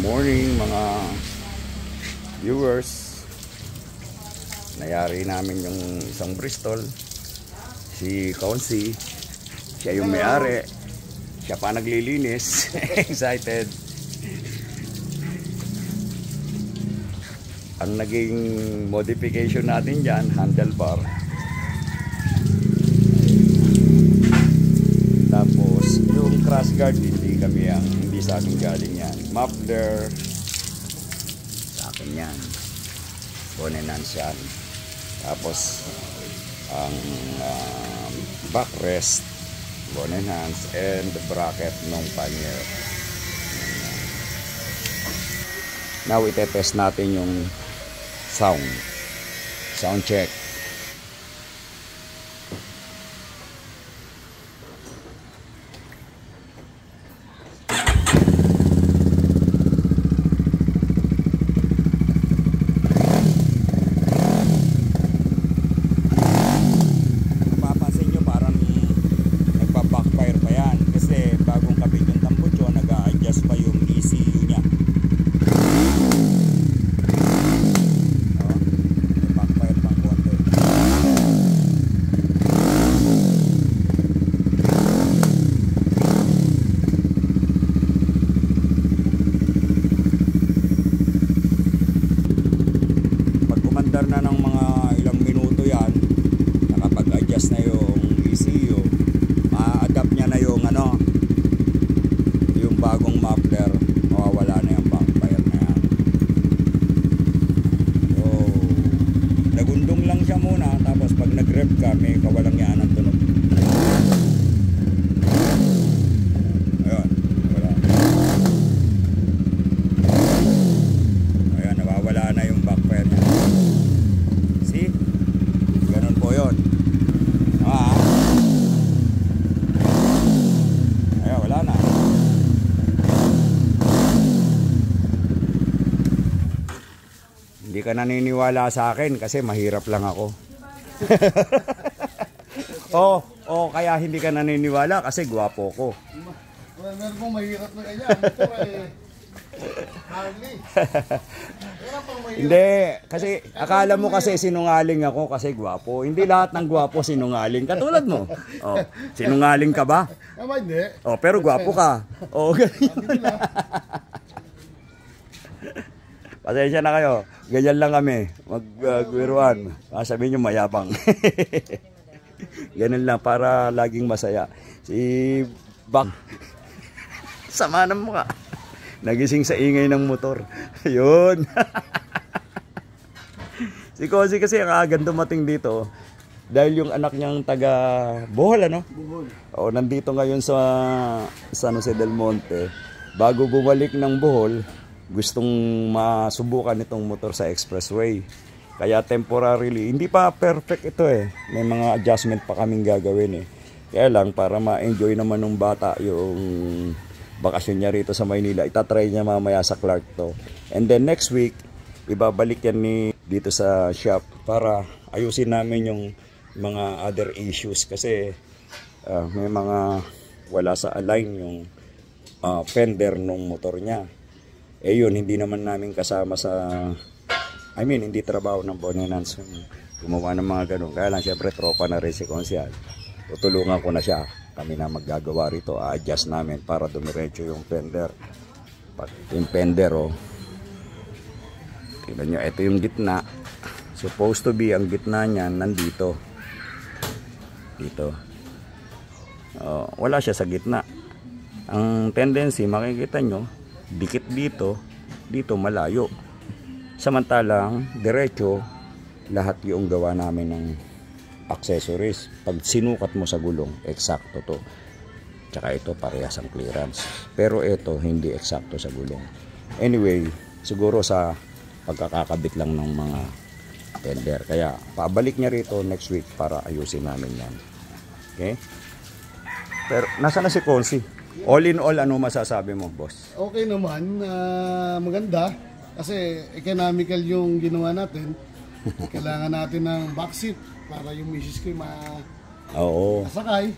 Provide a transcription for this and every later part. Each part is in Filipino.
morning mga viewers. Nayari namin yung isang Bristol. Si Consi. Siya yung may-ari. Siya pa naglilinis. Excited. Ang naging modification natin dyan, handlebar. Tapos, yung crash guard, hindi kami ang, hindi sa akin galing yan. Muffler, sa akin yan. Bonenance yan. Tapos, ang um, backrest, bonenance, and the bracket ng pannier. Now, itetest natin yung sound. Sound check. Nagpa-backfire pa yan. Kasi bagong kapit yung tambucho nag-a-adjust pa yung ECU niya. Pag umandar na ng mga ilang minuto yan nakapag-adjust na yung ECU ma-adapt niya na yung ano yung bagong muffler mawawala na yung backfire na yan so nagundong lang siya muna tapos pag nag-rev ka may kawalang yaan ang tunog ayun wala ayun nawawala na yung backfire niya see ganun po yun ah ayun wala na Hindi ka naniniwala sa akin kasi mahirap lang ako. oh, oh, kaya hindi ka naniniwala kasi gwapo ko. Meron pong mahirap na eh. Pong mahirap. Hindi, kasi akala mo kasi sinungaling ako kasi gwapo. Hindi lahat ng gwapo sinungaling. Katulad mo. Oh, sinungaling ka ba? Tama hindi. Oh, pero gwapo ka. Oh, ganyan. Pasensya na kayo. Ganyan lang kami. Magwiruan. Uh, sabihin nyo mayabang. Ganun lang para laging masaya. Si Bak. Sama ng mukha. Nagising sa ingay ng motor. Yun. si Cozy kasi ang agan dumating dito. Dahil yung anak niyang taga Bohol ano? Buhol. O, nandito ngayon sa San Jose del Monte. Bago bumalik ng Bohol, gustong masubukan itong motor sa expressway. Kaya temporarily, hindi pa perfect ito eh. May mga adjustment pa kaming gagawin eh. Kaya lang, para ma-enjoy naman ng bata yung bakasyon niya rito sa Maynila, itatry niya mamaya sa Clark to. And then next week, ibabalik yan ni dito sa shop para ayusin namin yung mga other issues kasi ah, may mga wala sa align yung ah, fender nung motor niya. Eh yun, hindi naman namin kasama sa I mean, hindi trabaho ng yung gumawa ng mga ganun. Kaya lang, syempre, tropa na rin si Consial. Tutulungan ko na siya. Kami na maggagawa rito. A-adjust namin para dumiretso yung fender. Pag yung fender, oh. Tingnan nyo, ito yung gitna. Supposed to be, ang gitna niyan, nandito. Dito. Oh, wala siya sa gitna. Ang tendency, makikita nyo, dikit dito, dito malayo. Samantalang, diretso, lahat yung gawa namin ng accessories. Pag sinukat mo sa gulong, eksakto to. Tsaka ito, parehas ang clearance. Pero ito, hindi eksakto sa gulong. Anyway, siguro sa pagkakakabit lang ng mga tender. Kaya, pabalik niya rito next week para ayusin namin yan. Okay? Pero, nasa na si Consi? All in all, ano masasabi mo, boss? Okay naman. ah, maganda. Kasi economical yung ginawa natin. Kailangan natin ng backseat para yung misis ko ma Oo. sakay.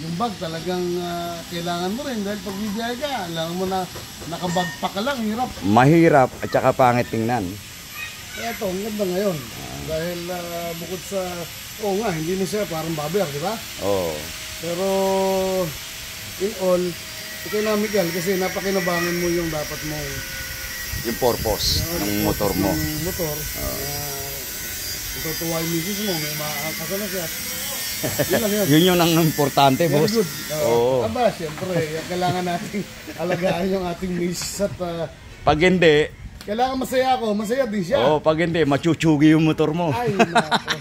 Yung bag talagang ah, kailangan mo rin dahil pag bibiyahe ka, kailangan mo na nakabag pa ka lang, hirap. Mahirap at saka pangit tingnan. Kaya ito, ang ganda ngayon. Dahil ah, bukod sa, oo nga, hindi na siya parang baber, di ba? Oo. Pero in all, economical kasi napakinabangan mo yung dapat mo Yung purpose ng motor mo. Yung motor. Uh, tutuwa yung misis mo, may makakasa na siya. Yun lang yun. Yun yung ang importante, Very boss. good. Oo. Uh, aba, siyempre, kailangan natin alagaan yung ating misis at uh, Pag hindi, kailangan masaya ako, masaya din siya. oh, pag hindi, machuchugi yung motor mo. Ay, nako.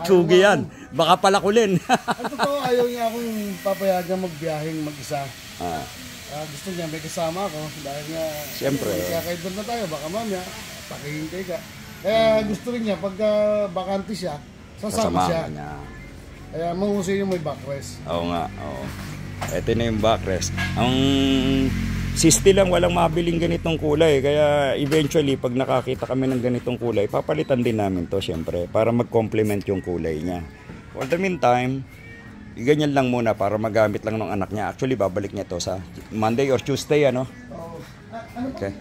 Chugi yan. Baka palakulin. At totoo, ayaw niya akong papayagan magbiyaheng mag-isa. ah, Ah, gusto niya may kasama ako dahil nga Siyempre. kakaidol na tayo baka mamaya pakihintay ka kaya gusto rin niya pagka bakante siya sasama siya niya. kaya mahusay yung may backrest Oo nga, oo. Ito na yung backrest. Ang sisti lang walang mabiling ganitong kulay. Kaya eventually, pag nakakita kami ng ganitong kulay, papalitan din namin to syempre para mag-complement yung kulay niya. For the meantime, ganyan lang muna para magamit lang ng anak niya. Actually, babalik niya to sa Monday or Tuesday, ano? Okay.